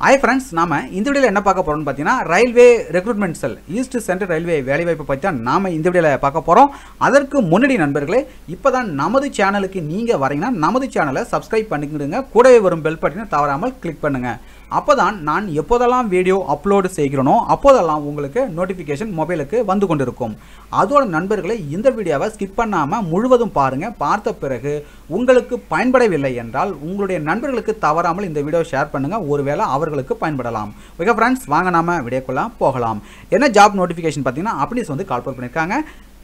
Hi friends நாம இந்த வீடியோவில் என்ன பார்க்க போகிறோம்னு பார்த்தீங்கன்னா railway recruitment cell east central railway வேலைவாய்ப்பு பற்றி தான் நாம இந்த வீடியோவில் பார்க்க போகிறோம் அதற்கு முன்னாடி நண்பர்களே இப்போ தான் நமது சேனலுக்கு நீங்கள் வரீங்கன்னா நமது சேனலை சப்ஸ்கிரைப் பண்ணிக்கிடுங்க. கூடவே வரும் பெல் பட்டினை தவறாமல் கிளிக் பண்ணுங்கள் அப்போ தான் நான் எப்போதெல்லாம் வீடியோ அப்லோடு செய்கிறேனோ அப்போதெல்லாம் உங்களுக்கு நோட்டிஃபிகேஷன் மொபைலுக்கு வந்து கொண்டிருக்கும். அதோட நண்பர்களை இந்த வீடியோவை ஸ்கிப் பண்ணாமல் முழுவதும் பாருங்கள் பார்த்த பிறகு உங்களுக்கு பயன்படவில்லை என்றால் உங்களுடைய நண்பர்களுக்கு தவறாமல் இந்த வீடியோ ஷேர் பண்ணுங்கள் ஒருவேளை அவர்களுக்கு பயன்படலாம். ஓகே ஃப்ரெண்ட்ஸ் வாங்க நாம வீடியோக்குள்ள போகலாம். என்ன ஜாப் நோட்டிஃபிகேஷன் பார்த்தீங்கன்னா அப்படிஸ் வந்து கால் பண்ணியிருக்காங்க.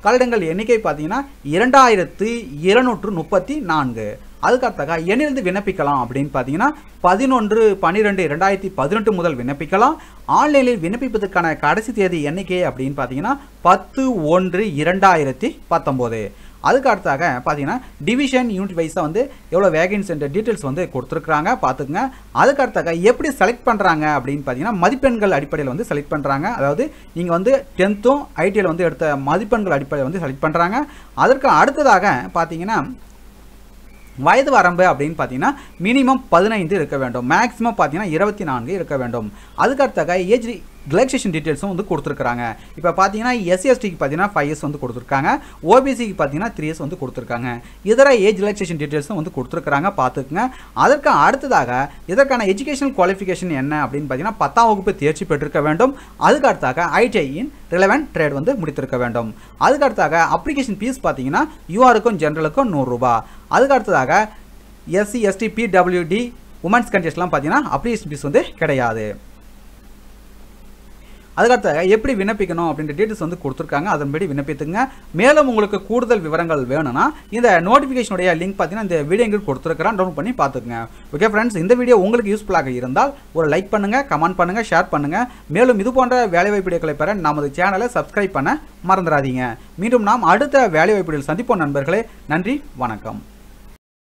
கல்லடங்கள் எண்ணிக்கை பார்த்தீங்கன்னா இரண்டாயிரத்து இருநூற்று முப்பத்தி நான்கு. அதுக்கடுத்தக்கா எண்ணிலிருந்து விண்ணப்பிக்கலாம் அப்படின்னு பார்த்தீங்கன்னா பதினொன்று பன்னிரெண்டு ரெண்டாயிரத்தி பதினெட்டு முதல் விண்ணப்பிக்கலாம். ஆன்லைனில் விண்ணப்பிப்பதற்கான கடைசி தேதி எண்ணிக்கை அப்படின்னு பார்த்தீங்கன்னா பத்து ஒன்று இரண்டாயிரத்தி பத்தொம்போது. அதுக்கு அடுத்தாக பார்த்தீங்கன்னா டிவிஷன் யூனிட் வைஸாக வந்து எவ்வளோ வேகன்ஸ் என்ற டீட்டெயில்ஸ் வந்து கொடுத்துருக்குறாங்க பார்த்துக்குங்க. அதுக்கு அடுத்தாக எப்படி செலக்ட் பண்ணுறாங்க அப்படின்னு பார்த்தீங்கன்னா மதிப்பெண்கள் அடிப்படையில் வந்து செலக்ட் பண்ணுறாங்க அதாவது நீங்கள் வந்து டென்த்தும் ஐடியில் வந்து எடுத்த மதிப்பெண்கள் அடிப்படையில் வந்து செலக்ட் பண்ணுறாங்க அதற்கு அடுத்ததாக பார்த்தீங்கன்னா வயது வரம்பு அப்படின்னு பார்த்தீங்கன்னா மினிமம் பதினைந்து இருக்க வேண்டும். மேக்ஸிமம் பார்த்தீங்கன்னா இருபத்தி நான்கு இருக்க வேண்டும். அதுக்கடுத்தாக ஏஜ் ரிலாக்ஸேஷன் டீட்டெயில்ஸும் வந்து கொடுத்துருக்காங்க இப்போ பார்த்தீங்கன்னா எஸ்சிஎஸ்டிக்கு பார்த்தீங்கன்னா ஃபைவ் இயர்ஸ் வந்து கொடுத்துருக்காங்க. ஓபிசிக்கு பார்த்தீங்கன்னா த்ரீ இயர்ஸ் வந்து கொடுத்துருக்காங்க. இதர ஏஜ் ரிலாக்ஸேஷன் டீட்டெயில்ஸும் வந்து கொடுத்துருக்காங்க பார்த்துக்குங்க அதற்கு அடுத்ததாக இதற்கான எஜுகேஷனல் குவாலிஃபிகேஷன் என்ன அப்படின்னு பார்த்தீங்கன்னா பத்தாம் வகுப்பு தேர்ச்சி பெற்றிருக்க வேண்டும். அதுக்கு அடுத்தாக ஐடிஐயின் ரிலவெண்ட் ட்ரேட் வந்து முடித்திருக்க வேண்டும். அதுக்கு அடுத்தாக அப்ளிகேஷன் ஃபீஸ் பார்த்தீங்கன்னா யூஆருக்கும் ஜென்ரலுக்கும் நூறுரூபா அதுக்கு அடுத்ததாக எஸ்சி எஸ்டி பிடபிள்யூடி உமன்ஸ் கண்ட்ரீஸ்லாம் பார்த்தீங்கன்னா அப்ளிகேஷன் ஃபீஸ் வந்து கிடையாது. அதுக்கடுத்த எப்படி விண்ணப்பிக்கணும் அப்படின்ற டீட்டெயில்ஸ் வந்து கொடுத்துருக்காங்க. அதன்படி விண்ணப்பித்துங்க மேலும் உங்களுக்கு கூடுதல் விவரங்கள் வேணும்னா இந்த நோட்டிஃபிகேஷனுடைய லிங்க் பார்த்தீங்கன்னா இந்த வீடியோ எங்களுக்கு கொடுத்துருக்கிறேன். டவுன்லோட் பண்ணி பார்த்துக்குங்க. ஓகே ஃப்ரெண்ட்ஸ் இந்த வீடியோ உங்களுக்கு யூஸ்ஃபுல்லாக இருந்தால் ஒரு லைக் பண்ணுங்கள் கமெண்ட் பண்ணுங்கள் ஷேர் பண்ணுங்கள் மேலும் இது போன்ற வேலைவாய்ப்பு வீடியோக்களை பெற நமது சேனலை சப்ஸ்கிரைப் பண்ண மறந்துடாதீங்க. மீண்டும் நாம் அடுத்த வேலைவாய்ப்பு சந்திப்போம் நண்பர்களே. நன்றி வணக்கம்.